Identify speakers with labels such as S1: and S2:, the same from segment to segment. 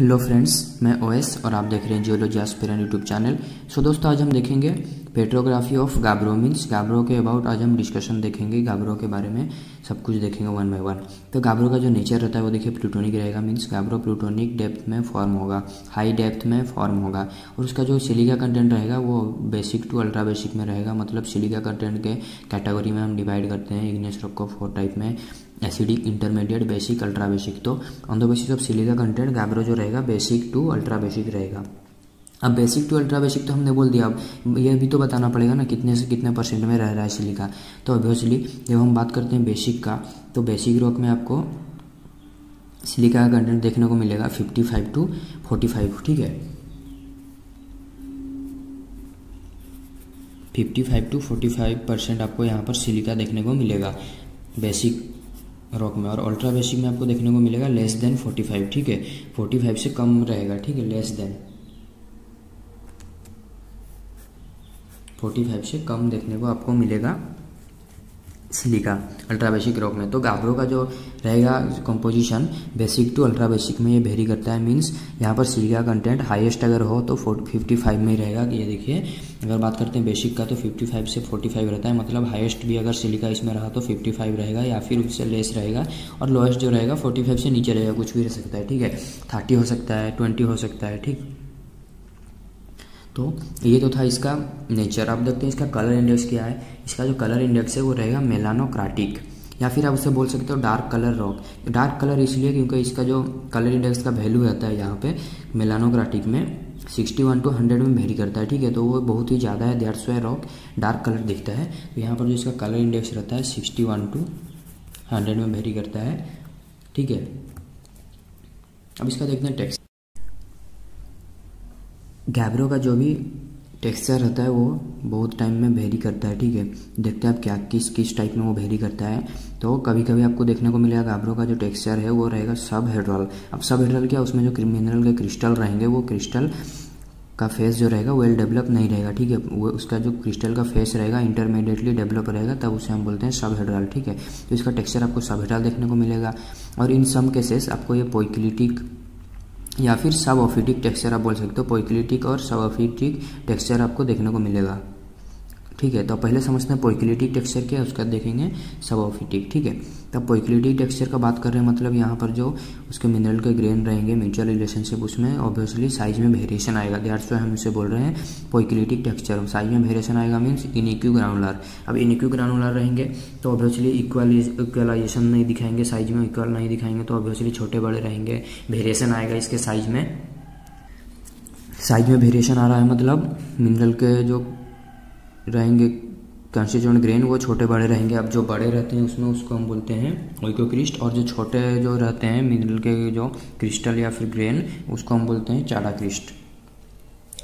S1: Hello friends मैं OS और आप देख रहे हैं geology aspirant YouTube channel so दोस्तों, आज हम देखेंगे petrography of gabbro means gabbro के अबाउट आज हम डिस्कशन देखेंगे गाब्रो के बारे में. सब कुछ देखेंगे वन बाय वन तो गाब्रो का जो नेचर रहता है, वो देखिए प्लूटोनिक रहेगा मीन्स गाब्रो प्लूटोनिक डेप्थ में फॉर्म होगा हाई डेप्थ में फॉर्म होगा। और उसका जो सिलिका कंटेंट रहेगा, वो बेसिक टू अल्ट्रा बेसिक में रहेगा। मतलब सिलिका कंटेंट के कैटेगरी में हम डिवाइड करते हैं इग्नेस रॉक को फोर टाइप में acidic intermediate basic ultra basic तो on the basis of silica content gabbro जो रहेगा बेसिक टू अल्ट्रा बेसिक रहेगा। अब बेसिक टू अल्ट्रा बेसिक तो हमने बोल दिया। अब ये भी तो बताना पड़ेगा ना कितने से कितने परसेंट में रह रहा है सिलिका तो ऑब्वियसली जब हम बात करते हैं बेसिक का तो बेसिक रॉक में आपको सिलिका का कंटेंट देखने को मिलेगा fifty five to forty five ठीक है? Fifty five to forty five percent आपको यहाँ पर सिलिका देखने को मिलेगा। बेसिक रॉक में और अल्ट्रा बेसिक में आपको देखने को मिलेगा लेस देन 45 ठीक है? 45 से कम रहेगा, ठीक है? लेस देन 45 से कम देखने को आपको मिलेगा सिलिका अल्ट्रा बेसिक रॉक में। तो गाब्रो का जो रहेगा composition basic to ultra basic में ये वेरी करता है मींस यहाँ पर सिलिका कंटेंट हाईएस्ट अगर हो तो फिफ्टी फाइव में रहेगा। ये देखिए, अगर बात करते हैं बेसिक का तो 55 से 45 रहता है मतलब हाईएस्ट भी अगर सिलिका इसमें रहा तो 55 रहेगा या फिर उससे लेस रहेगा। और लोएस्ट जो रहेगा 45 से नीचे रहेगा, कुछ भी रह सकता है, ठीक है? थर्टी हो सकता है ट्वेंटी हो सकता है, ठीक? तो ये तो था इसका नेचर आप देखते हैं इसका कलर इंडेक्स क्या है। इसका जो कलर इंडेक्स है वो रहेगा मेलानोक्राटिक या फिर आप उसे बोल सकते हो dark colour rock dark colour इसलिए क्योंकि इसका जो कलर इंडेक्स का वैल्यू रहता है यहाँ पे मेलानोक्राटिक में सिक्सटी वन टू हंड्रेड में वेरी करता है, ठीक है? तो वो बहुत ही ज़्यादा है that's why rock dark colour दिखता है। तो यहाँ पर जो इसका कलर इंडेक्स रहता है सिक्सटी वन टू हंड्रेड में वेरी करता है, ठीक है? अब इसका देखते हैं टेक्स्ट गैब्रो का जो भी टेक्सचर रहता है वो बहुत टाइम में वेरी करता है, ठीक है? देखते हैं आप क्या, किस किस टाइप में वो वेरी करता है। तो कभी कभी आपको देखने को मिलेगा गाब्रो का जो टेक्सचर है वो रहेगा सब हेड्रल अब सब हेड्रल क्या, उसमें जो मिनरल के क्रिस्टल रहेंगे, वो क्रिस्टल का फेस जो रहेगा वेल डेवलप नहीं रहेगा, ठीक है? वो, उसका जो क्रिस्टल का फेस रहेगा इंटरमीडिएटली डेवलप रहेगा, तब उसे हम बोलते हैं सब हेड्रल ठीक है? तो इसका टेक्सचर आपको सब हेड्रल देखने को मिलेगा। और इन सम केसेस आपको ये पोइक्लिटिक या फिर सब ऑफिटिक टेक्सचर आप बोल सकते हो पोइक्लिटिक और सब ऑफिटिक टेक्सचर आपको देखने को मिलेगा। ठीक है? तो पहले समझते हैं पोइक्लिटिक टेक्सचर क्या है, उसका देखेंगे सब ऑफिटिक ठीक है? तब पोइक्लिटिक टेक्सचर का बात कर रहे हैं मतलब यहाँ पर जो उसके मिनरल के ग्रेन रहेंगे म्यूचुअल रिलेशनशिप उसमें ऑब्वियसली साइज़ में वेरिएशन आएगा। दैट्स वाई हम इसे बोल रहे हैं पोइक्लिटिक टेक्सचर साइज़ में वेरिएशन आएगा मीन्स इनिक्यू ग्राउंडुलर अब इनिक्यू ग्राउंडुलर रहेंगे तो ऑब्वियसली इक्वल इक्वलाइजेशन नहीं दिखाएँगे साइज़ में इक्वल नहीं दिखाएँगे तो ऑब्वियसली छोटे बड़े रहेंगे। वेरिएशन आएगा इसके साइज़ में। साइज़ में वेरिएशन आ रहा है मतलब मिनरल के जो रहेंगे कंस्टिट्यूंट ग्रेन वो छोटे बड़े रहेंगे, अब जो बड़े रहते हैं उसमें उसको हम बोलते हैं ओइकोक्रिस्ट और जो छोटे जो रहते हैं मिनरल के जो क्रिस्टल या फिर ग्रेन उसको हम बोलते हैं चाडा क्रिस्ट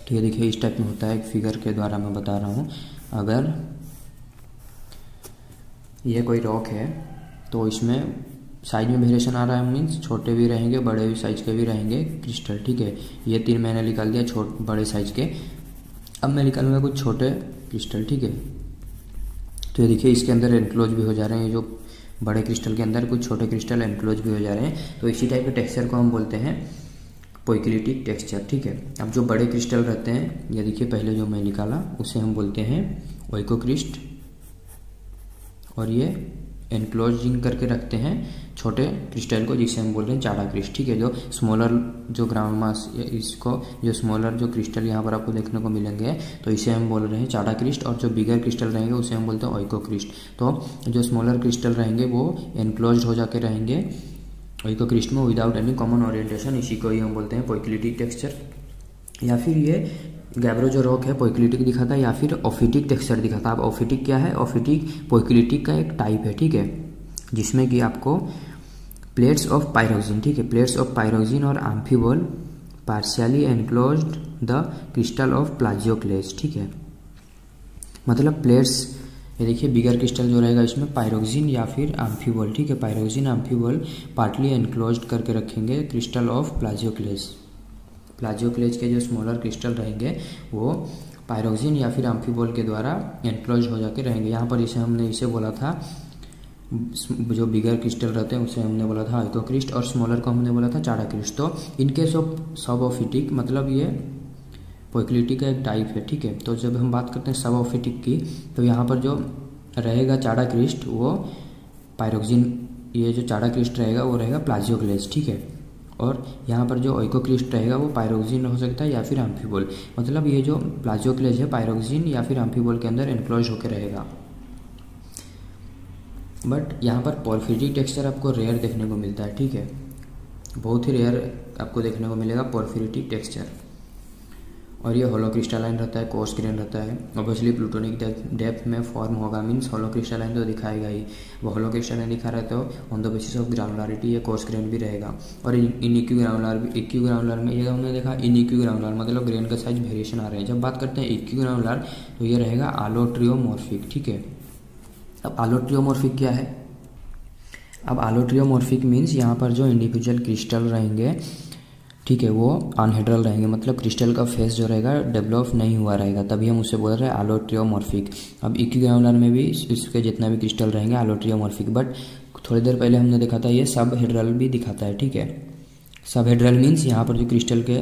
S1: तो ये देखिए, इस टाइप में होता है, एक फिगर के द्वारा मैं बता रहा हूँ। अगर ये कोई रॉक है तो इसमें साइज़ में वेरिएशन आ रहा है मीन्स छोटे भी रहेंगे, बड़े भी साइज़ के भी रहेंगे क्रिस्टल ठीक है? ये तीन मैंने निकाल दिया, छोट, बड़े साइज़ के। अब मैं निकालूँगा कुछ छोटे क्रिस्टल, ठीक है? तो ये देखिए, इसके अंदर एनक्लोज भी हो जा रहे हैं, जो बड़े क्रिस्टल के अंदर, कुछ छोटे क्रिस्टल एनक्लोज भी हो जा रहे हैं। तो इसी टाइप के टेक्सचर को हम बोलते हैं पोइक्लिटिक टेक्सचर ठीक है? अब जो बड़े क्रिस्टल रहते हैं, ये देखिए, पहले जो मैं निकाला, उसे हम बोलते हैं ओइकोक्रिस्ट और ये एनक्लोजिंग करके रखते हैं, छोटे क्रिस्टल को, जिसे हम बोल रहे हैं चाडा क्रिस्ट ठीक है? जो स्मॉलर जो ग्राउंड मास इसको, जो स्मॉलर जो क्रिस्टल यहाँ पर आपको देखने को मिलेंगे तो इसे हम बोल रहे हैं चाडा क्रिस्ट और जो बिगर क्रिस्टल रहेंगे, उसे हम बोलते हैं ऑइको क्रिस्ट तो जो स्मॉलर क्रिस्टल रहेंगे, वो एनक्लोज हो जाके रहेंगे ऑइको क्रिस्ट में विदाउट एनी कॉमन ओरिएंटेशन इसी को ही हम बोलते हैं पोइक्लिटिक टेक्स्चर या फिर ये गैब्रो जो रॉक है, पोइक्लिटिक दिखाता है या फिर ऑफिटिक टेक्सचर दिखाता है। अब ऑफिटिक क्या है? ऑफिटिक पोइक्लिटिक का एक टाइप है, ठीक है? जिसमें कि आपको प्लेट्स ऑफ़ पायरोजिन ठीक है? प्लेट्स ऑफ़ पायरोजिन और amphibole partially enclose the crystal of plagioclase, ठीक है? मतलब प्लेट्स, ये देखिए, बिगर क्रिस्टल जो रहेगा इसमें पायरोक्सिन या फिर आम्फीबोल ठीक है? पायरोक्सिन आम्फीबोल पार्टली एनक्लोज करके रखेंगे क्रिस्टल ऑफ़ प्लाजियोक्लेज के जो स्मॉलर क्रिस्टल रहेंगे, वो पायरोक्सिन या फिर आम्फीबोल के द्वारा एनक्लोज हो जाके रहेंगे। यहाँ पर इसे हमने इसे बोला था, जो बिगर क्रिस्टल रहते हैं, उसे हमने बोला था आइको क्रिस्ट और स्मॉलर को हमने बोला था चाड़ा क्रिस्ट तो इनकेस ऑफ़ सब ऑफिटिक मतलब ये पोइक्लिटी का एक टाइप है, ठीक है? तो जब हम बात करते हैं सब ऑफिटिक की तो यहाँ पर जो रहेगा चाड़ा क्रिस्ट वो पायरोक्सिन ये जो चाड़ा क्रिस्ट रहेगा, वो रहेगा प्लाजियोक्लेस ठीक है? और यहाँ पर जो ओइकोक्रिस्ट रहेगा वो पायरोक्सिन हो सकता है या फिर एम्फीबोल मतलब ये जो प्लाजोक्लेज है पायरोक्सिन या फिर एम्फीबोल के अंदर एनक्लोज होकर रहेगा। बट यहाँ पर पॉर्फिटिक टेक्सचर आपको रेयर देखने को मिलता है, ठीक है? बहुत ही रेयर आपको देखने को मिलेगा पॉर्फिटिक टेक्सचर और ये होलो क्रिस्टालाइन रहता है कोर्स ग्रेन रहता है। ऑब्वियसली प्लूटोनिक डेप्थ में फॉर्म होगा मीन्स होलो क्रिस्टालाइन तो दिखाएगा ही। वो होलो क्रिस्टालाइन दिखा रहे तो on the basis of granularity ये कोर्स ग्रेन भी रहेगा। और इन इक्यू ग्राउंडलार भी इक्यू ग्राउंडलार में, ये हमने देखा इन इक्यू ग्राउंडलार मतलब ग्रेन का साइज़ वेरिएशन आ रहे हैं। जब बात करते हैं इक्यू ग्राउंडलार तो ये रहेगा आलोट्रियोमॉर्फिक ठीक है? अब आलोट्रियोमॉर्फिक क्या है? अब आलोट्रियोमॉर्फिक मीन्स यहाँ पर जो इंडिविजुअल क्रिस्टल रहेंगे ठीक है, वो अनहेड्रल रहेंगे। मतलब क्रिस्टल का फेस जो रहेगा डेवलप नहीं हुआ रहेगा। तभी हम उसे बोल रहे हैं आलोट्रियोमॉर्फिक अब इक्विग्राउंडर में भी इसके जितना भी क्रिस्टल रहेंगे आलोट्रियोमॉर्फिक बट थोड़ी देर पहले हमने देखा था, ये सब हेड्रल भी दिखाता है, ठीक है? सब हेड्रल मीन्स यहाँ पर जो क्रिस्टल के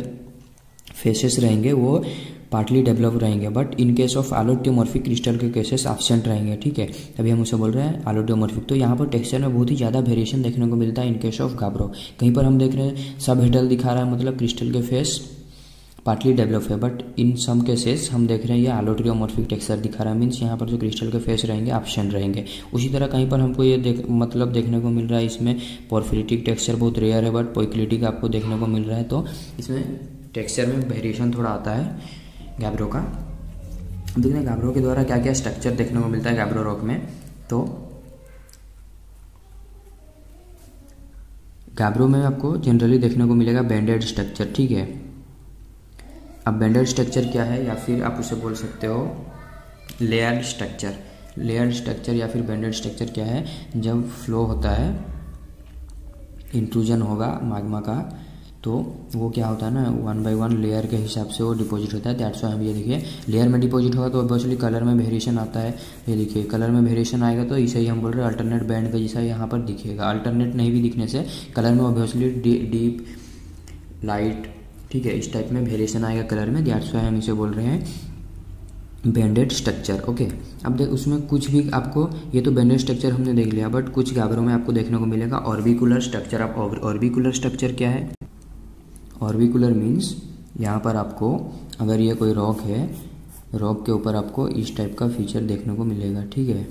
S1: फेसेस रहेंगे, वो पार्टली डेवलप रहेंगे but in case of allotriomorphic crystal के केसेस एबसेंट रहेंगे, ठीक है? तभी हम उसे बोल रहे हैं आलोटियोमॉर्फिक तो यहाँ पर टेक्सचर में बहुत ही ज़्यादा वेरिएशन देखने को मिलता है इन केस ऑफ़ गाब्रो कहीं पर हम देख रहे हैं सब हेडल दिखा रहा है मतलब क्रिस्टल के फेस पार्टली डेवलप है बट इन सम केसेस हम देख रहे हैं ये आलोट्रियोमॉर्फिक टेक्सचर दिखा रहा है मीन्स यहाँ पर जो क्रिस्टल के फेस रहेंगे ऑप्शन रहेंगे। उसी तरह कहीं पर हमको ये देख मतलब देखने को मिल रहा है, इसमें पॉर्फिलिटिक टेक्सचर बहुत रेयर है बट पोइक्लिटिक आपको देखने को मिल रहा है तो इसमें टेक्सचर में वेरिएशन थोड़ा आता है। गैब्रो का। देखते हैं गैब्रो के द्वारा क्या क्या स्ट्रक्चर देखने को मिलता है गैब्रो रॉक में। तो गैब्रो में आपको जनरली देखने को मिलेगा बैंडेड स्ट्रक्चर ठीक है? अब बैंडेड स्ट्रक्चर क्या है या फिर आप उसे बोल सकते हो लेयर्ड स्ट्रक्चर लेयर्ड स्ट्रक्चर या फिर बैंडेड स्ट्रक्चर क्या है? जब फ्लो होता है इंट्रूजन होगा मागमा का तो वो क्या होता है ना वन बाई वन लेयर के हिसाब से वो डिपॉजिट होता है। दैट्स वाई हम ये देखिए लेयर में डिपॉजिट होगा तो ऑब्वियसली कलर में वेरिएशन आता है। ये देखिए कलर में वेरिएशन आएगा तो इसे ही हम बोल रहे हैं अल्टरनेट बैंड का जैसा यहाँ पर दिखेगा। अल्टरनेट नहीं भी दिखने से कलर में ऑब्वियसली डीप लाइट ठीक है, इस टाइप में वेरिएशन आएगा कलर में। दैट्स वाई हम इसे बोल रहे हैं बैंडेड स्ट्रक्चर ओके अब देख, उसमें कुछ भी आपको, ये तो बैंडेड स्ट्रक्चर हमने देख लिया बट कुछ गाबरों में आपको देखने को मिलेगा ऑर्बिकुलर स्ट्रक्चर अब ऑर्बिकुलर स्ट्रक्चर क्या है? ऑर्बिकुलर मीन्स यहाँ पर आपको, अगर ये कोई रॉक है रॉक के ऊपर आपको इस टाइप का फीचर देखने को मिलेगा, ठीक है?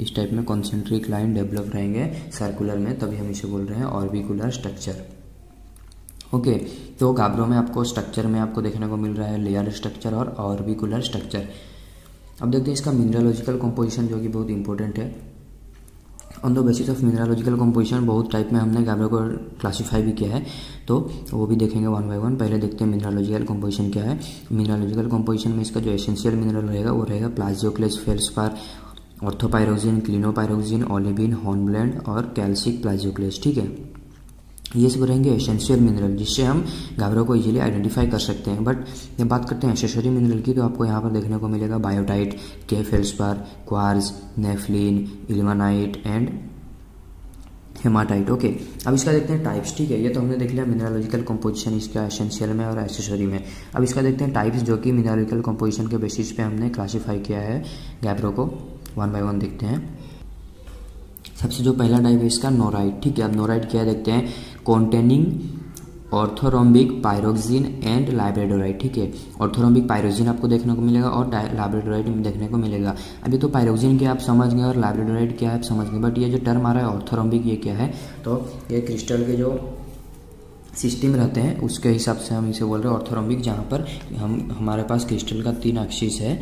S1: इस टाइप में कॉन्सेंट्रिक लाइन डेवलप रहेंगे सर्कुलर में, तभी हम इसे बोल रहे हैं ऑर्बिकुलर स्ट्रक्चर ओके तो गाबरों में आपको स्ट्रक्चर में आपको देखने को मिल रहा है लेयर स्ट्रक्चर और ऑर्बिकुलर स्ट्रक्चर अब देखते हैं इसका मिनरलोजिकल कंपोजिशन जो कि बहुत इंपॉर्टेंट है. On the basis of mineralogical composition बहुत टाइप में हमने गैब्रो को क्लासीफाई भी किया है तो वो भी देखेंगे वन बाय वन पहले देखते हैं मिनरलॉजिकल कंपोजिशन क्या है। मिनरलॉजिकल कंपोजिशन में इसका जो एसेंशियल मिनरल रहेगा, वो रहेगा प्लाजियोक्लेस फेल्सपार ऑर्थोपायरोजिन क्लिनोपायरोजिन ऑलिबिन हॉर्नब्लैंड और कैल्सिक प्लाजियोक्लेस ठीक है? ये सब रहेंगे एसेंशियल मिनरल जिससे हम गाबरों को इजीली आइडेंटिफाई कर सकते हैं। बट जब बात करते हैं एसेसरी मिनरल की तो आपको यहाँ पर देखने को मिलेगा बायोटाइट के feldspar quartz nepheline ilmenite and hematite okay अब इसका देखते हैं टाइप्स ठीक है? ये तो हमने देख लिया मिनरलॉजिकल कंपोजिशन इसका एसेंशियल में और एसेसरी में। अब इसका देखते हैं टाइप्स जो कि मिनरलॉजिकल कंपोजिशन के बेसिस पे हमने क्लासीफाई किया है गैब्रो को। वन बाय वन देखते हैं। सबसे जो पहला टाइप है इसका नोराइट ठीक है? अब नोराइट क्या देखते हैं? Containing orthorhombic pyroxene and labradorite ठीक है? ऑर्थोरोम्बिक पायरोक्सिन आपको देखने को मिलेगा और लाइब्रेडोराइट देखने को मिलेगा। अभी तो पायरोक्सिन क्या आप समझ गए और लाइब्रेडोराइट क्या आप समझ गए बट ये जो टर्म आ रहा है ऑर्थोरोम्बिक ये क्या है? तो ये क्रिस्टल के जो सिस्टम रहते हैं, उसके हिसाब से हम इसे बोल रहे हैं ऑर्थोरोम्बिक जहाँ पर हम, हमारे पास क्रिस्टल का तीन एक्सिस है।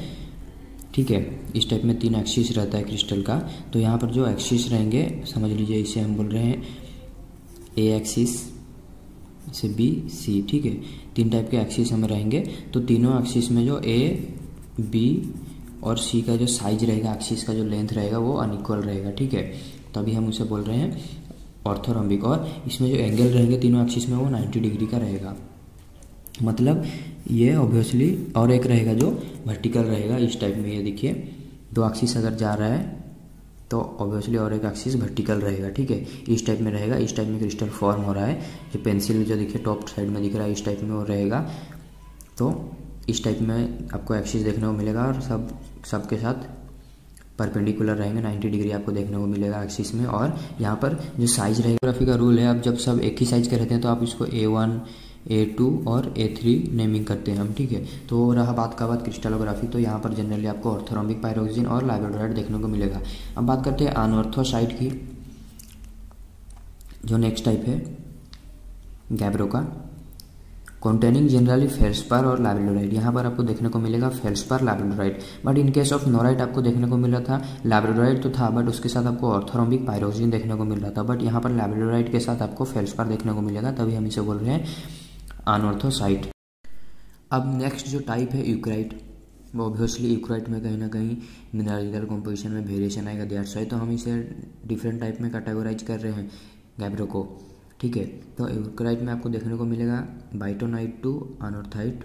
S1: ठीक है? इस टाइप में तीन एक्सिस रहता है क्रिस्टल का। तो यहाँ पर जो एक्सिस रहेंगे, समझ लीजिए इसे हम बोल रहे हैं ए एक्सिस से बी सी ठीक है? तीन टाइप के एक्सिस हमें रहेंगे। तो तीनों एक्सिस में जो ए बी और सी का जो साइज़ रहेगा एक्सिस का जो लेंथ रहेगा, वो अनइक्वल रहेगा, ठीक है? तभी हम उसे बोल रहे हैं ऑर्थोरम्बिक और इसमें जो एंगल रहेंगे तीनों एक्सिस में, वो 90 डिग्री का रहेगा। मतलब ये ऑब्वियसली और एक रहेगा जो वर्टिकल रहेगा, इस टाइप में, ये देखिए। दो एक्सिस अगर जा रहा है तो ऑब्वियसली और एक एक्सिस वर्टिकल रहेगा, ठीक है? इस टाइप में रहेगा इस टाइप में क्रिस्टल फॉर्म हो रहा है। ये पेंसिल जो देखिए टॉप साइड में दिख रहा है इस टाइप में वो रहेगा। तो इस टाइप में आपको एक्सिस देखने को मिलेगा और सब, सबके साथ परपेंडिकुलर रहेंगे 90 डिग्री आपको देखने को मिलेगा एक्सिस में। और यहाँ पर जो साइज़ रहेगा का रूल है, आप जब सब एक ही साइज़ के रहते हैं तो आप इसको ए वन ए टू और ए थ्री नेमिंग करते हैं हम, ठीक है? तो रहा बात का बात क्रिस्टलोग्राफी तो यहाँ पर जनरली आपको ऑर्थोरॉम्बिक पायरोक्सिन और लाइब्रोडाइड देखने को मिलेगा। अब बात करते हैं अनऑर्थोसाइट की, जो नेक्स्ट टाइप है गैब्रो का। कॉन्टेनिंग जनरली फेल्सपार और लैब्रोडाइट यहाँ पर आपको देखने को मिलेगा feldspar labradorite but in case of norite आपको देखने को मिला था लैब्रोडाइट तो था बट उसके साथ आपको ऑर्थोरॉम्बिक पायरोजिन देखने को मिल रहा था। बट यहाँ पर लैब्रोडाइट के साथ आपको फेल्सपार देखने को मिलेगा, तभी हम इसे बोल रहे हैं अनऑर्थोसाइट अब नेक्स्ट जो टाइप है यूक्राइट वो ऑब्वियसली यूक्राइट में कहीं ना कहीं मिनरल कॉम्पोजिशन में वेरिएशन आएगा। दैट्स वाई तो हम इसे डिफरेंट टाइप में कैटेगोराइज कर रहे हैं गैब्रो को। ठीक है तो यूक्राइट में आपको देखने को मिलेगा बाइटोनाइट टू अनोर्थाइट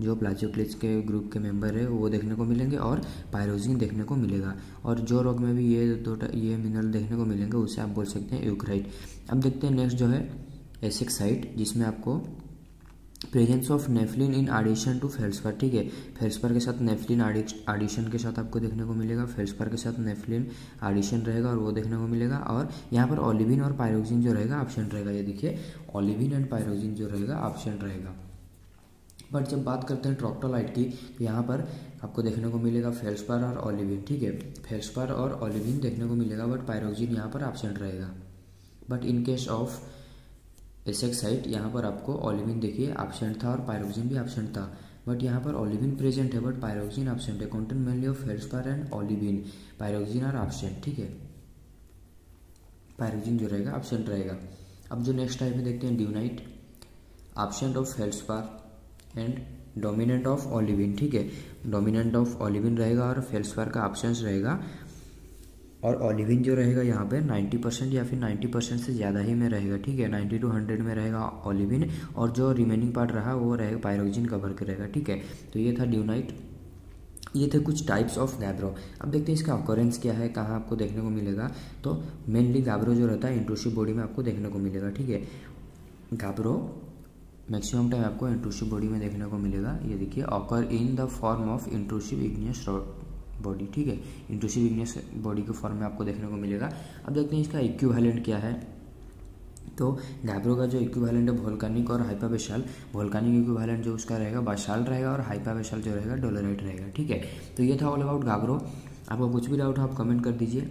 S1: जो प्लाजोक्लिस के ग्रुप के मेंबर है, वो देखने को मिलेंगे और पायरोजिन देखने को मिलेगा। और जो रोग में भी ये दो ये मिनरल देखने को मिलेंगे, उसे आप बोल सकते हैं यूक्राइट अब देखते हैं नेक्स्ट जो है एसिक साइट जिसमें आपको presence of nepheline in addition to feldspar ठीक है? फेल्सपर के साथ नेफ्लिन एडिशन के साथ आपको देखने को मिलेगा। फेल्सपर के साथ नेफ्लिन एडिशन रहेगा और वो देखने को मिलेगा। और यहाँ पर ओलिविन और पायरोक्सिन जो रहेगा ऑप्शन रहेगा। ये देखिए ओलिविन एंड पायरोक्सिन जो रहेगा ऑप्शन रहेगा। बट जब बात करते हैं ट्रॉक्टोलाइट की तो यहाँ पर आपको देखने को मिलेगा फेल्सपर और ओलिविन ठीक है? फेल्सपर और ओलिविन देखने को मिलेगा बट पायरोक्सिन यहाँ पर ऑप्शन रहेगा। But in case of essexite यहाँ पर आपको ओलिविन देखिए एबसेंट था और पायरोक्सिन भी एबसेंट था। बट यहाँ पर ओलिविन प्रेजेंट है बट पायरोक्सिन एबसेंट है। Content mainly of feldspar and olivine pyroxene और एबसेंट ठीक है? पायरोक्सिन जो रहेगा एबसेंट रहेगा। अब जो नेक्स्ट टाइप में देखते हैं dunite absent of feldspar and dominant of olivine ठीक है? डोमिनेंट ऑफ़ ऑलिविन रहेगा और फेल्सपार का एबसेंस रहेगा। और ओलिविन जो रहेगा यहाँ पे 90 परसेंट या फिर 90 परसेंट से ज़्यादा ही में रहेगा, ठीक है? 90 टू 100 में रहेगा ओलिविन और जो रिमेनिंग पार्ट रहा वो रहेगा पायरोक्सिन कवर के रहेगा, ठीक है? तो ये था ड्यूनाइट ये थे कुछ टाइप्स ऑफ़ गैब्रो अब देखते हैं इसका ऑकरेंस क्या है, कहाँ आपको देखने को मिलेगा। तो मेनली गैब्रो जो रहता है इंट्रूसिव बॉडी में आपको देखने को मिलेगा, ठीक है? गैब्रो मैक्सिमम टाइम आपको इंट्रूसिव बॉडी में देखने को मिलेगा। ये देखिए occur in the form of intrusive igneous body ठीक है? इंट्रूसिव इग्नियस बॉडी के फॉर्म में आपको देखने को मिलेगा। अब देखते हैं इसका इक्विवेलेंट क्या है। तो गैब्रो का जो इक्विवेलेंट है वोल्कानिक और हाइपावेशाल वोल्कानिक इक्विवेलेंट जो उसका रहेगा बाशाल रहेगा और हाइपावेशाल जो रहेगा डोलोराइट रहेगा, ठीक है? तो ये था ऑल अबाउट गैब्रो आपको कुछ भी डाउट हो, आप कमेंट कर दीजिए।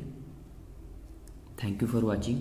S1: Thank you for watching